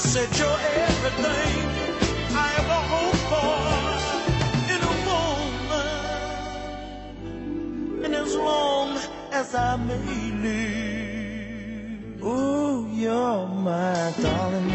said you're everything I ever hoped for in a woman. And as long as I may live, oh, you're my darling.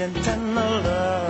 And tender love.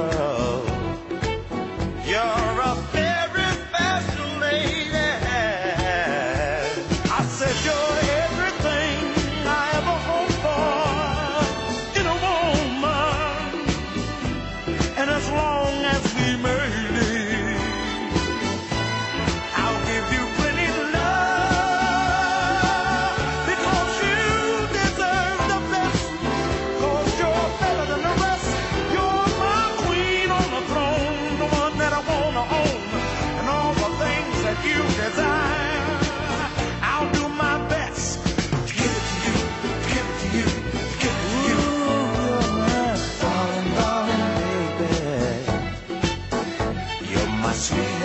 Sweet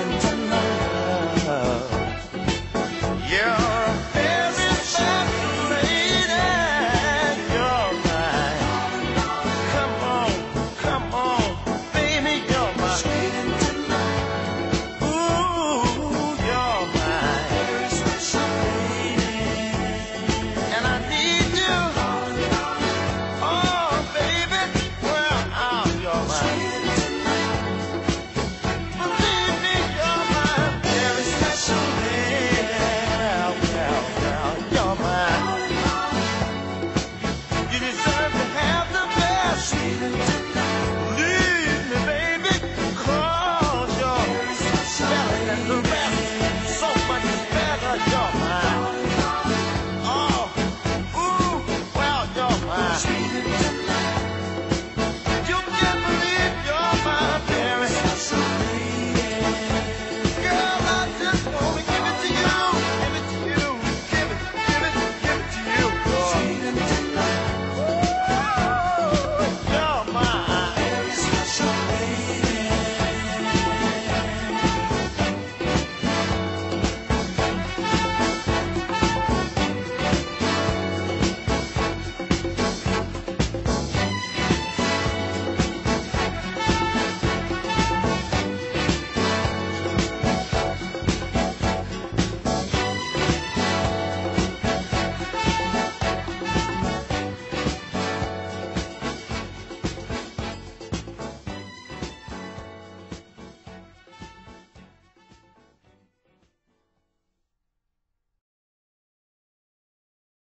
She